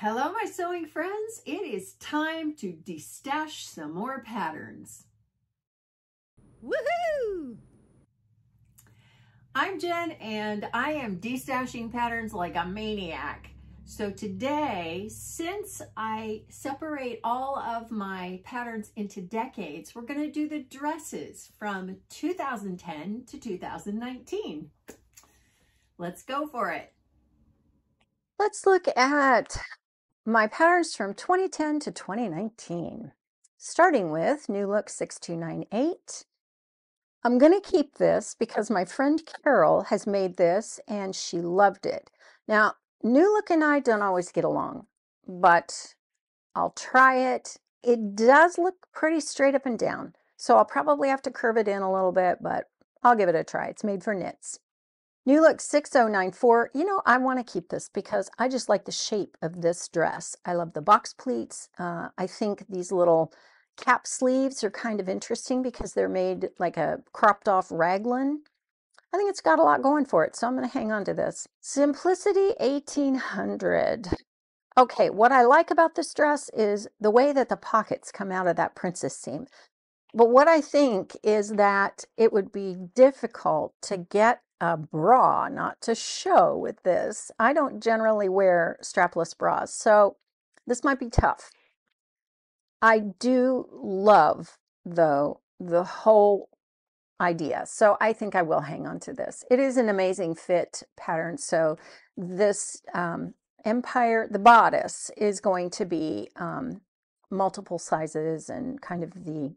Hello, my sewing friends. It is time to destash some more patterns. Woohoo! I'm Jen and I am destashing patterns like a maniac. So today, since I separate all of my patterns into decades, we're going to do the dresses from 2010 to 2019. Let's go for it. Let's look at my patterns from 2010 to 2019. Starting with New Look 6298. I'm going to keep this because my friend Carol has made this and she loved it. Now, New Look and I don't always get along, but I'll try it. It does look pretty straight up and down, so I'll probably have to curve it in a little bit, but I'll give it a try. It's made for knits. New Look 6094, you know, I want to keep this because I just like the shape of this dress. I love the box pleats. Uh, I think these little cap sleeves are kind of interesting because they're made like a cropped off raglan. I think it's got a lot going for it, so I'm going to hang on to this. Simplicity 1800. Okay, what I like about this dress is the way that the pockets come out of that princess seam. But what I think is that it would be difficult to get a bra not to show with this. I don't generally wear strapless bras, so this might be tough. I do love, though, the whole idea. So I think I will hang on to this. It is an amazing fit pattern. So this um, Empire, the bodice, is going to be um, multiple sizes and kind of the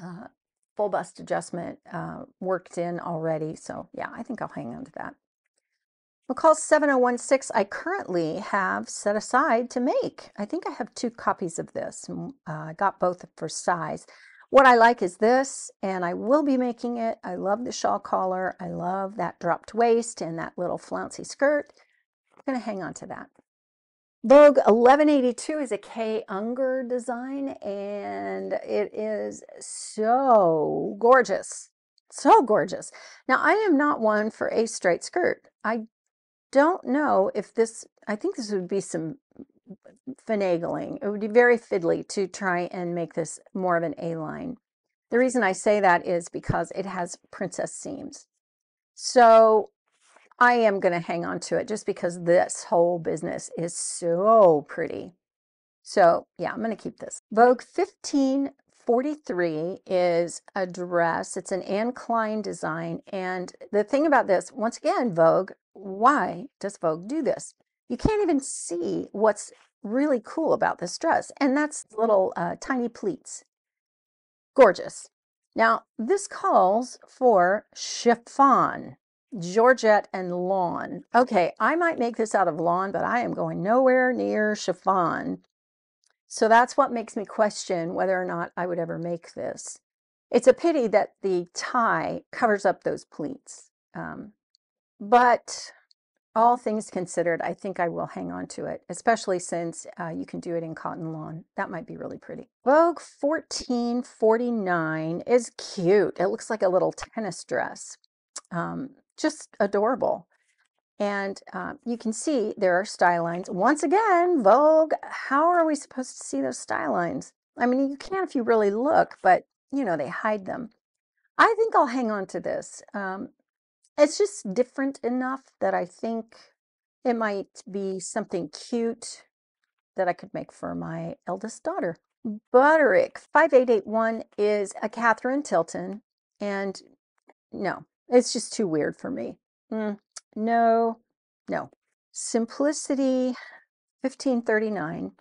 uh, full bust adjustment uh, worked in already. So yeah, I think I'll hang on to that. McCall 7016, I currently have set aside to make. I think I have two copies of this. Uh, I got both for size. What I like is this, and I will be making it. I love the shawl collar. I love that dropped waist and that little flouncy skirt. I'm going to hang on to that. Vogue 1182 is a Kay Unger design and it is so gorgeous. So gorgeous. Now, I am not one for a straight skirt. I don't know if this, I think this would be some finagling. It would be very fiddly to try and make this more of an A-line. The reason I say that is because it has princess seams. So I am going to hang on to it just because this whole business is so pretty. So yeah, I'm going to keep this. Vogue 1543 is a dress. It's an Anne Klein design. And the thing about this, once again, Vogue, why does Vogue do this? You can't even see what's really cool about this dress. And that's little uh, tiny pleats. Gorgeous. Now, this calls for chiffon. Georgette and lawn. Okay, I might make this out of lawn, but I am going nowhere near chiffon. So that's what makes me question whether or not I would ever make this. It's a pity that the tie covers up those pleats. Um, but all things considered, I think I will hang on to it, especially since uh, you can do it in cotton lawn. That might be really pretty. Vogue 1449 is cute. It looks like a little tennis dress. Um, just adorable. And uh, you can see there are style lines. Once again, Vogue, how are we supposed to see those style lines? I mean, you can if you really look, but you know, they hide them. I think I'll hang on to this. Um, it's just different enough that I think it might be something cute that I could make for my eldest daughter. Butterick 5881 is a Katherine Tilton. And no, it's just too weird for me. Mm, no, no. Simplicity 1539.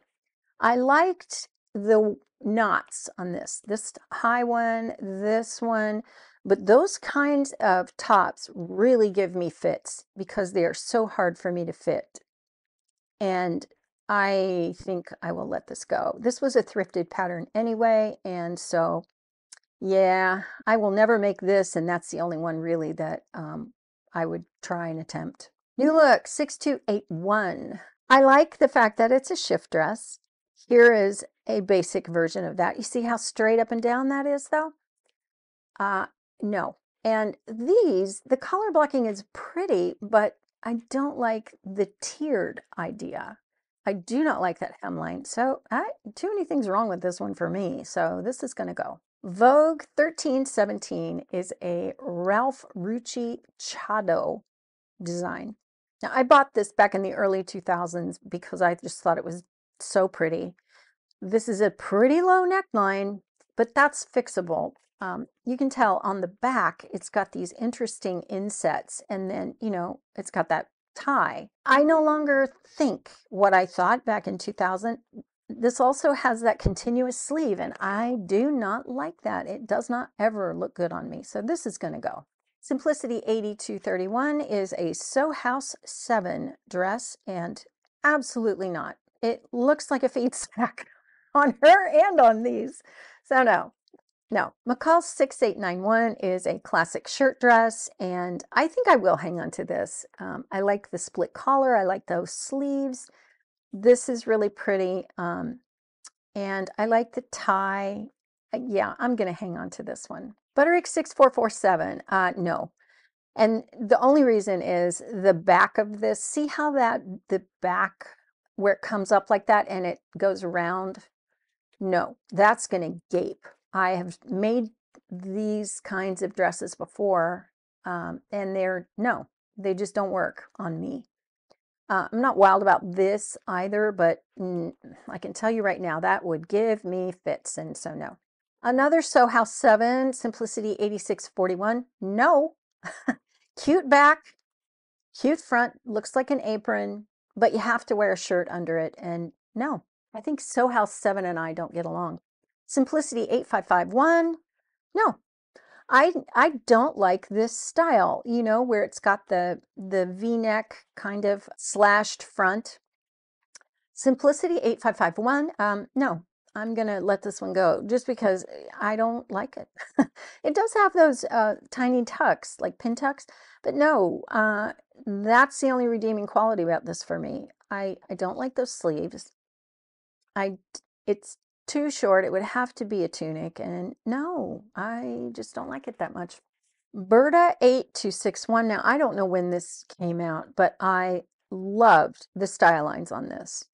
I liked the knots on this, this high one, this one, but those kinds of tops really give me fits because they are so hard for me to fit. And I think I will let this go. This was a thrifted pattern anyway, and so yeah, I will never make this, and that's the only one really that um, I would try and attempt. New look 6281. I like the fact that it's a shift dress. Here is a basic version of that. You see how straight up and down that is though? Uh, no. And these, the color blocking is pretty, but I don't like the tiered idea. I do not like that hemline. So I, too many things wrong with this one for me. So this is going to go. Vogue 1317 is a Ralph Rucci Chado design. Now I bought this back in the early 2000s because I just thought it was so pretty. This is a pretty low neckline, but that's fixable. Um, you can tell on the back, it's got these interesting insets and then, you know, it's got that tie. I no longer think what I thought back in 2000. This also has that continuous sleeve and I do not like that. It does not ever look good on me. So this is going to go. Simplicity 8231 is a Sew House 7 dress and absolutely not. It looks like a feed sack on her and on these. So no, no. McCall 6891 is a classic shirt dress and I think I will hang on to this. Um, I like the split collar. I like those sleeves. This is really pretty. Um, and I like the tie. Uh, yeah, I'm going to hang on to this one. Butterick 6447, uh, no. And the only reason is the back of this, see how that, the back where it comes up like that and it goes around? No, that's going to gape. I have made these kinds of dresses before um, and they're, no, they just don't work on me. Uh, I'm not wild about this either, but mm, I can tell you right now that would give me fits, and so no. Another Sew House 7, Simplicity 8641. No. cute back, cute front, looks like an apron, but you have to wear a shirt under it. And no, I think Sew House 7 and I don't get along. Simplicity 8551. No, I I don't like this style, you know, where it's got the the V-neck kind of slashed front. Simplicity 8551. Um, no, I'm going to let this one go just because I don't like it. it does have those uh, tiny tucks, like pin tucks, but no, uh, that's the only redeeming quality about this for me. I, I don't like those sleeves. I, it's too short. It would have to be a tunic. And no, I just don't like it that much. Burda 8261. Now, I don't know when this came out, but I loved the style lines on this.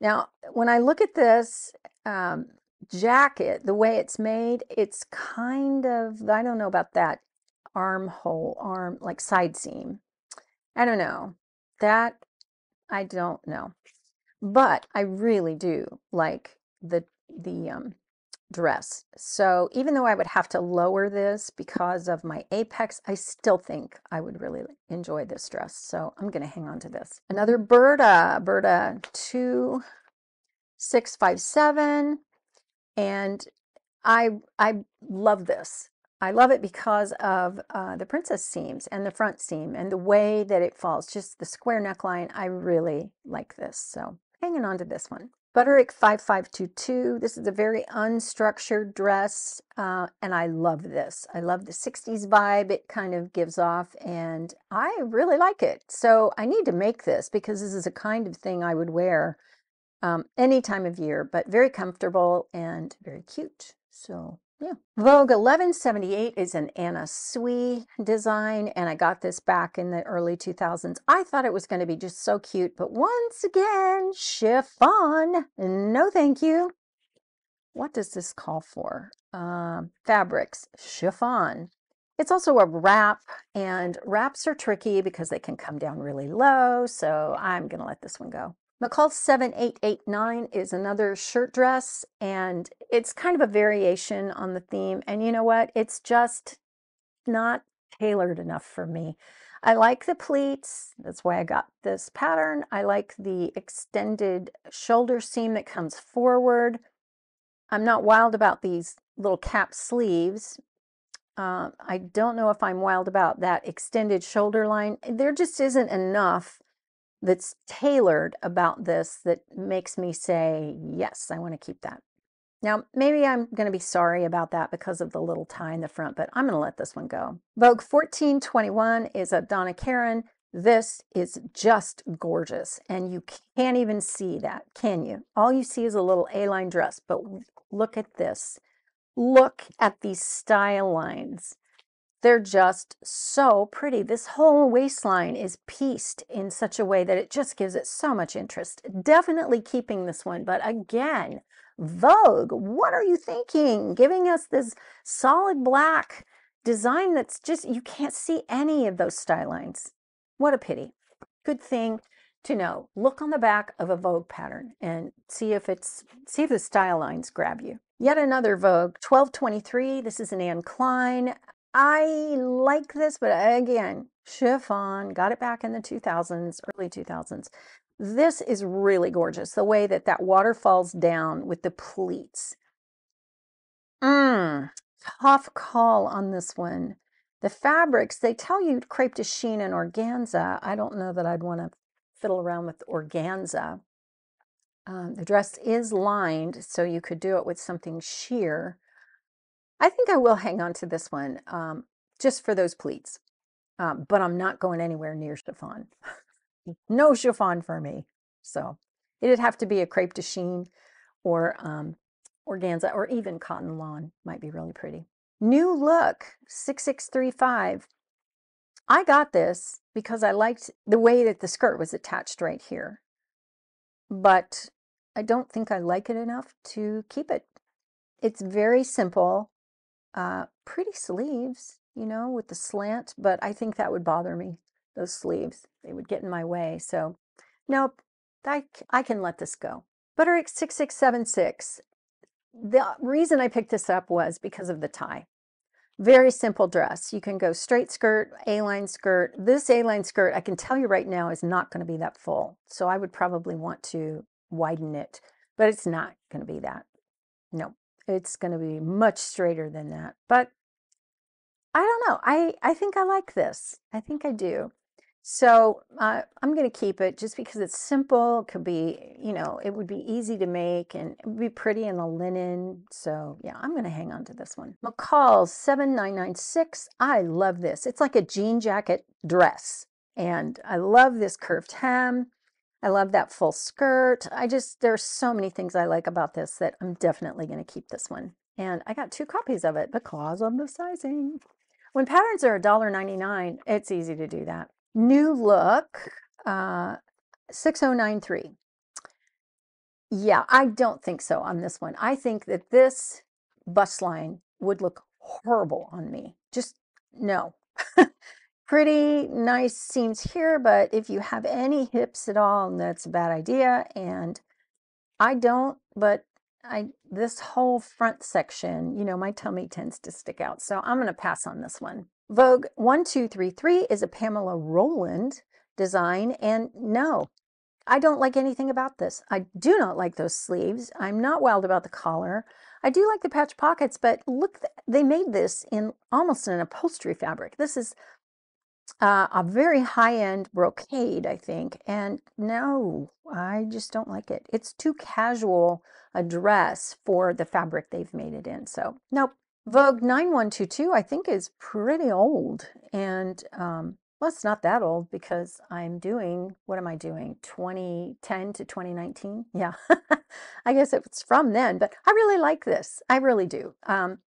Now, when I look at this um, jacket, the way it's made, it's kind of, I don't know about that armhole, arm, like side seam. I don't know. That, I don't know. But I really do like the, the um, dress. So even though I would have to lower this because of my apex, I still think I would really enjoy this dress. So I'm going to hang on to this. Another Burda, Burda 2657. And I, I love this. I love it because of uh, the princess seams and the front seam and the way that it falls, just the square neckline. I really like this. So hanging on to this one. Butterick 5522. This is a very unstructured dress, uh, and I love this. I love the 60s vibe it kind of gives off, and I really like it. So I need to make this because this is a kind of thing I would wear um, any time of year, but very comfortable and very cute. So yeah. Vogue 1178 is an Anna Sui design, and I got this back in the early 2000s. I thought it was going to be just so cute, but once again, chiffon. No, thank you. What does this call for? Uh, fabrics, chiffon. It's also a wrap, and wraps are tricky because they can come down really low, so I'm going to let this one go. McCall 7889 is another shirt dress, and it's kind of a variation on the theme. And you know what? It's just not tailored enough for me. I like the pleats. That's why I got this pattern. I like the extended shoulder seam that comes forward. I'm not wild about these little cap sleeves. Uh, I don't know if I'm wild about that extended shoulder line. There just isn't enough that's tailored about this that makes me say, yes, I want to keep that. Now, maybe I'm going to be sorry about that because of the little tie in the front, but I'm going to let this one go. Vogue 1421 is a Donna Karan. This is just gorgeous, and you can't even see that, can you? All you see is a little A-line dress, but look at this. Look at these style lines. They're just so pretty. This whole waistline is pieced in such a way that it just gives it so much interest. Definitely keeping this one, but again, Vogue, what are you thinking? Giving us this solid black design that's just, you can't see any of those style lines. What a pity. Good thing to know. Look on the back of a Vogue pattern and see if it's, see if the style lines grab you. Yet another Vogue, 1223. This is an Anne Klein. I like this, but again, chiffon, got it back in the 2000s, early 2000s. This is really gorgeous, the way that that water falls down with the pleats. Mmm, tough call on this one. The fabrics, they tell you crepe de chine and organza. I don't know that I'd want to fiddle around with organza. Um, the dress is lined, so you could do it with something sheer. I think I will hang on to this one um, just for those pleats, um, but I'm not going anywhere near chiffon. no chiffon for me. So it'd have to be a crepe de chine or um, organza or even cotton lawn might be really pretty. New look 6635. I got this because I liked the way that the skirt was attached right here, but I don't think I like it enough to keep it. It's very simple. Uh, pretty sleeves, you know, with the slant, but I think that would bother me, those sleeves. They would get in my way. So, nope, I, I can let this go. Butterick 6676. The reason I picked this up was because of the tie. Very simple dress. You can go straight skirt, A-line skirt. This A-line skirt, I can tell you right now, is not going to be that full. So I would probably want to widen it, but it's not going to be that. No, it's going to be much straighter than that. But I don't know. I, I think I like this. I think I do. So uh, I'm going to keep it just because it's simple. It could be, you know, it would be easy to make and it would be pretty in the linen. So yeah, I'm going to hang on to this one. McCall's 7996. I love this. It's like a jean jacket dress. And I love this curved hem. I love that full skirt. I just, there's so many things I like about this that I'm definitely going to keep this one. And I got two copies of it because of the sizing. When patterns are $1.99, it's easy to do that. New look, uh, 6093. Yeah, I don't think so on this one. I think that this bust line would look horrible on me. Just no. pretty nice seams here, but if you have any hips at all, that's a bad idea. And I don't, but I this whole front section, you know, my tummy tends to stick out. So I'm going to pass on this one. Vogue 1233 is a Pamela Roland design. And no, I don't like anything about this. I do not like those sleeves. I'm not wild about the collar. I do like the patch pockets, but look, they made this in almost an upholstery fabric. This is uh, a very high-end brocade, I think. And no, I just don't like it. It's too casual a dress for the fabric they've made it in. So nope. Vogue 9122, I think is pretty old. And um, well, it's not that old because I'm doing, what am I doing? 2010 to 2019? Yeah, I guess it's from then, but I really like this. I really do. Um,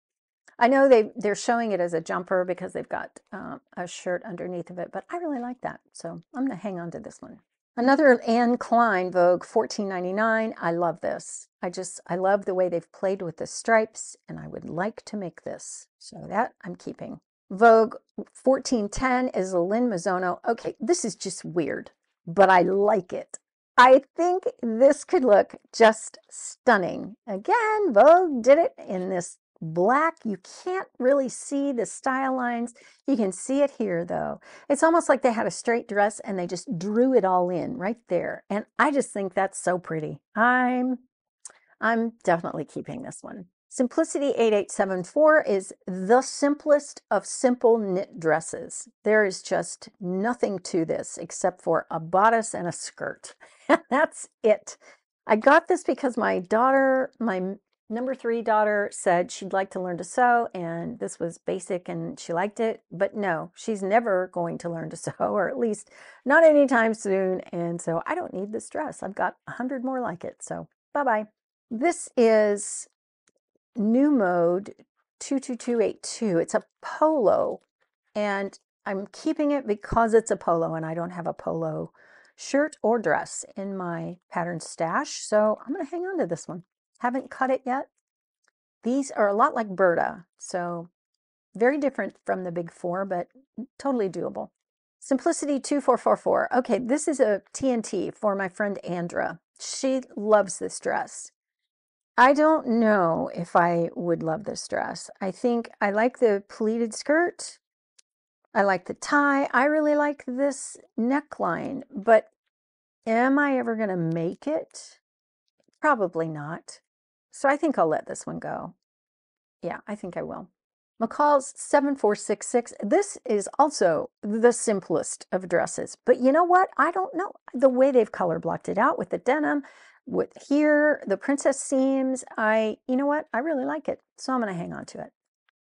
I know they, they're showing it as a jumper because they've got uh, a shirt underneath of it, but I really like that. So I'm going to hang on to this one. Another Anne Klein Vogue 1499. I love this. I just, I love the way they've played with the stripes and I would like to make this. So that I'm keeping. Vogue 1410 is a Lynn Mizono. Okay, this is just weird, but I like it. I think this could look just stunning. Again, Vogue did it in this black. You can't really see the style lines. You can see it here though. It's almost like they had a straight dress and they just drew it all in right there. And I just think that's so pretty. I'm, I'm definitely keeping this one. Simplicity 8874 is the simplest of simple knit dresses. There is just nothing to this except for a bodice and a skirt. That's it. I got this because my daughter, my number three daughter said she'd like to learn to sew and this was basic and she liked it but no she's never going to learn to sew or at least not anytime soon and so i don't need this dress i've got a hundred more like it so bye bye this is new mode 22282 it's a polo And I'm keeping it because it's a polo and I don't have a polo shirt or dress in my pattern stash. So I'm going to hang on to this one. Haven't cut it yet. These are a lot like Burda. So very different from the big four, but totally doable. Simplicity 2444. Okay, this is a TNT for my friend Andra. She loves this dress. I don't know if I would love this dress. I think I like the pleated skirt. I like the tie. I really like this neckline, but am I ever going to make it? Probably not. So I think I'll let this one go. Yeah, I think I will. McCall's 7466. This is also the simplest of dresses. But you know what? I don't know. The way they've color blocked it out with the denim, with here, the princess seams, I, you know what? I really like it. So I'm going to hang on to it.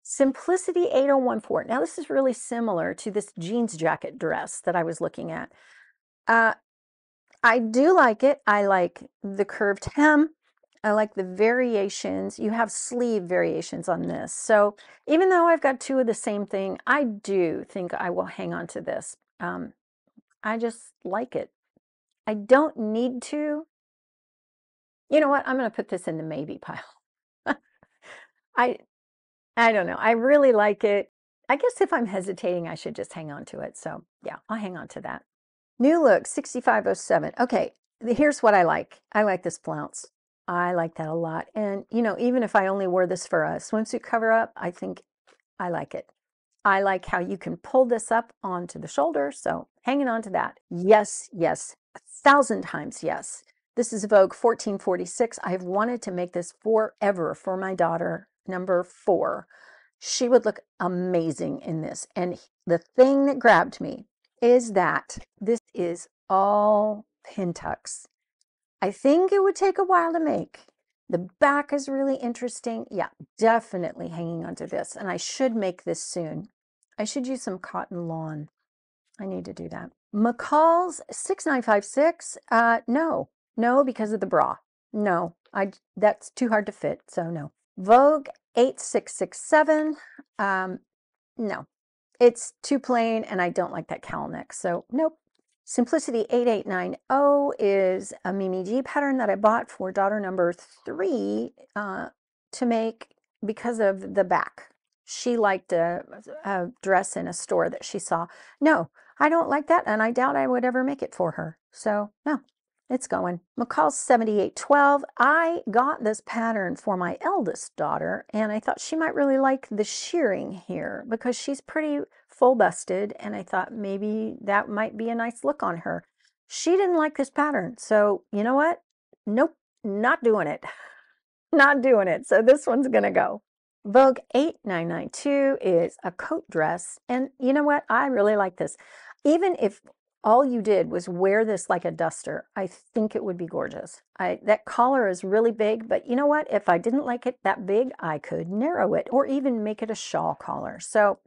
Simplicity 8014. Now, this is really similar to this jeans jacket dress that I was looking at. Uh, I do like it. I like the curved hem. I like the variations. You have sleeve variations on this. So even though I've got two of the same thing, I do think I will hang on to this. Um, I just like it. I don't need to. You know what? I'm going to put this in the maybe pile. I I don't know. I really like it. I guess if I'm hesitating, I should just hang on to it. So yeah, I'll hang on to that. New look 6507. Okay, here's what I like. I like this flounce. I like that a lot. And, you know, even if I only wore this for a swimsuit cover up, I think I like it. I like how you can pull this up onto the shoulder. So hanging on to that. Yes, yes, a thousand times yes. This is Vogue 1446. I've wanted to make this forever for my daughter number four. She would look amazing in this. And the thing that grabbed me is that this is all pin tucks. I think it would take a while to make. The back is really interesting. Yeah, definitely hanging onto this. And I should make this soon. I should use some cotton lawn. I need to do that. McCall's 6956. Uh, no, no, because of the bra. No, I that's too hard to fit. So no. Vogue 8667. Um, no, it's too plain and I don't like that cowl neck. So nope. Simplicity 8890 is a Mimi G pattern that I bought for daughter number three uh, to make because of the back. She liked a, a dress in a store that she saw. No, I don't like that and I doubt I would ever make it for her. So no, it's going. McCall 7812. I got this pattern for my eldest daughter, and I thought she might really like the shirring here because she's pretty full busted, and I thought maybe that might be a nice look on her. She didn't like this pattern, so you know what? Nope, not doing it. not doing it. So this one's going to go. Vogue 8992 is a coat dress, and you know what? I really like this. Even if all you did was wear this like a duster, I think it would be gorgeous. I, that collar is really big, but you know what? If I didn't like it that big, I could narrow it or even make it a shawl collar. So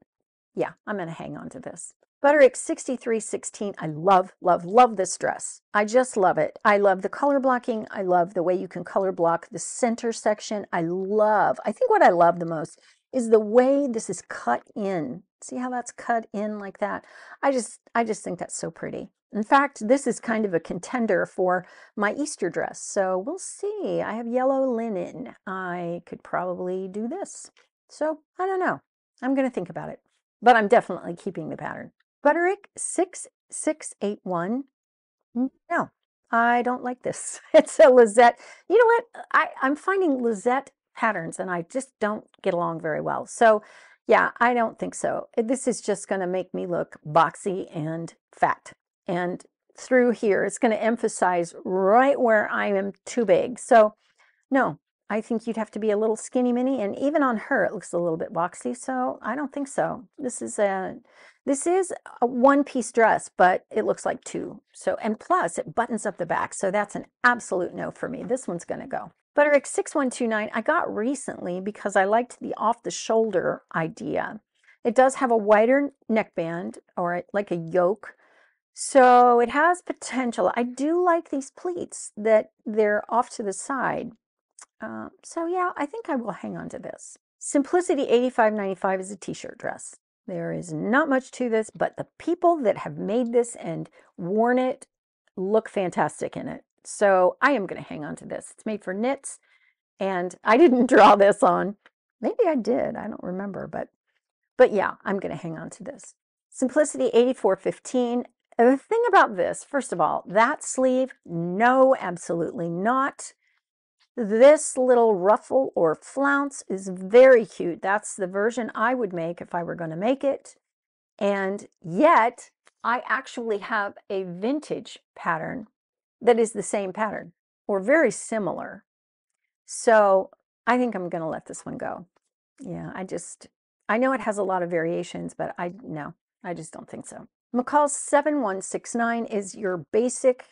yeah, I'm going to hang on to this. Butterick 6316. I love, love, love this dress. I just love it. I love the color blocking. I love the way you can color block the center section. I love, I think what I love the most is the way this is cut in. See how that's cut in like that? I just, I just think that's so pretty. In fact, this is kind of a contender for my Easter dress. So we'll see. I have yellow linen. I could probably do this. So I don't know. I'm going to think about it, but I'm definitely keeping the pattern. Butterick 6681. No, I don't like this. It's a Lisette. You know what? I, I'm finding Lisette patterns and I just don't get along very well. So yeah, I don't think so. This is just going to make me look boxy and fat. And through here, it's going to emphasize right where I am too big. So no, I think you'd have to be a little skinny mini. And even on her, it looks a little bit boxy. So I don't think so. This is a, this is a one piece dress, but it looks like two. So, and plus it buttons up the back. So that's an absolute no for me. This one's going to go. Butterick 6129, I got recently because I liked the off the shoulder idea. It does have a wider neckband or like a yoke. So it has potential. I do like these pleats that they're off to the side. Uh, so yeah, I think I will hang on to this. Simplicity 8595 is a t-shirt dress. There is not much to this, but the people that have made this and worn it look fantastic in it. So I am going to hang on to this. It's made for knits and I didn't draw this on. Maybe I did. I don't remember, but but yeah, I'm going to hang on to this. Simplicity 8415. The thing about this, first of all, that sleeve, no, absolutely not. This little ruffle or flounce is very cute. That's the version I would make if I were going to make it. And yet, I actually have a vintage pattern that is the same pattern or very similar. So I think I'm going to let this one go. Yeah, I just, I know it has a lot of variations, but I, no, I just don't think so. McCall's 7169 is your basic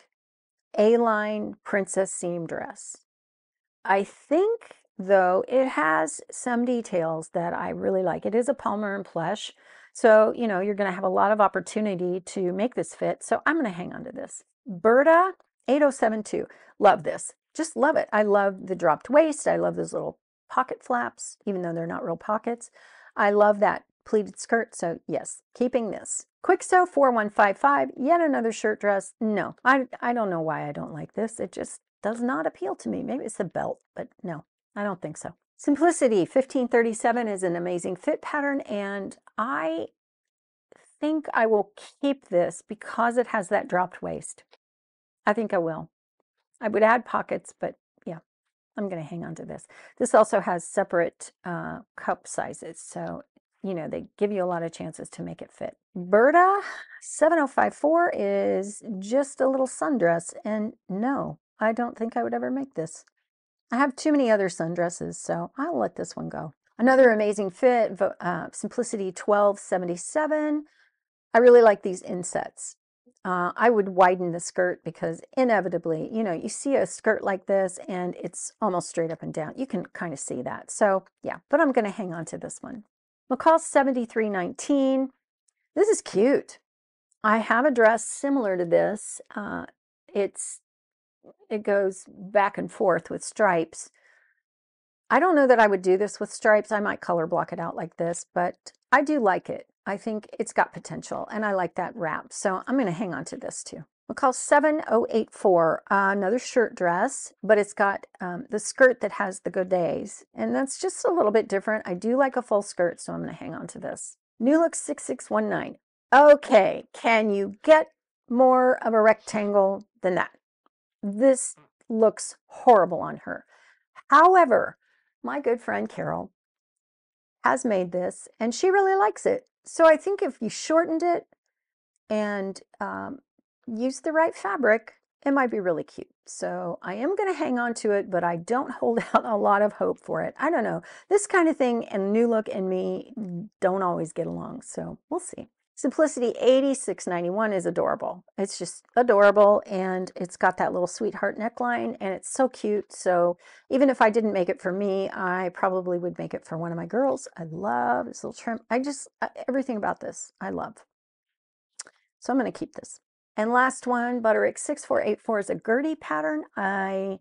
A-line princess seam dress. I think, though, it has some details that I really like. It is a Palmer and Pletsch, so, you know, you're going to have a lot of opportunity to make this fit. So I'm going to hang on to this. Burda 8072. Love this. Just love it. I love the dropped waist. I love those little pocket flaps, even though they're not real pockets. I love that pleated skirt. So yes, keeping this. Kwik Sew 4155, yet another shirt dress. No, I, I don't know why I don't like this. It just does not appeal to me. Maybe it's the belt, but no, I don't think so. Simplicity 1537 is an amazing fit pattern, and I think I will keep this because it has that dropped waist. I think I will. I would add pockets, but yeah, I'm going to hang on to this. This also has separate uh, cup sizes, so you know, they give you a lot of chances to make it fit. Burda 7054 is just a little sundress, and no, I don't think I would ever make this. I have too many other sundresses, so I'll let this one go. Another amazing fit, uh, Simplicity 1277. I really like these insets. Uh, I would widen the skirt because inevitably, you know, you see a skirt like this and it's almost straight up and down. You can kind of see that. So yeah, but I'm going to hang on to this one. McCall 7319. This is cute. I have a dress similar to this. Uh, it's it goes back and forth with stripes. I don't know that I would do this with stripes. I might color block it out like this, but I do like it. I think it's got potential and I like that wrap. So I'm going to hang on to this too. McCall 7084 uh, another shirt dress, but it's got um, the skirt that has the godets. And that's just a little bit different. I do like a full skirt, so I'm going to hang on to this. New Look 6619. Okay, can you get more of a rectangle than that? This looks horrible on her. However, my good friend Carol has made this and she really likes it. So I think if you shortened it and um, used the right fabric, it might be really cute. So I am going to hang on to it, but I don't hold out a lot of hope for it. I don't know. This kind of thing and New Look and me don't always get along. So we'll see. Simplicity 8691 is adorable. It's just adorable and it's got that little sweetheart neckline and it's so cute. So even if I didn't make it for me, I probably would make it for one of my girls. I love this little trim. I just, everything about this, I love. So I'm going to keep this. And last one, Butterick 6484 is a Gertie pattern. I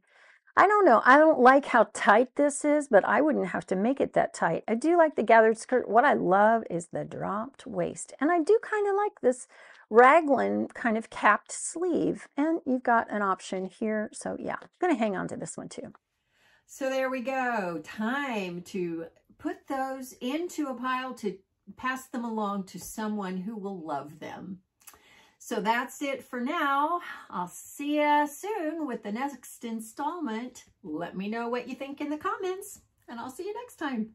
I don't know. I don't like how tight this is, but I wouldn't have to make it that tight. I do like the gathered skirt. What I love is the dropped waist. And I do kind of like this raglan kind of capped sleeve. And you've got an option here. So yeah, I'm going to hang on to this one too. So there we go. Time to put those into a pile to pass them along to someone who will love them. So that's it for now. I'll see you soon with the next installment. Let me know what you think in the comments, and I'll see you next time.